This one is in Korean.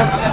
자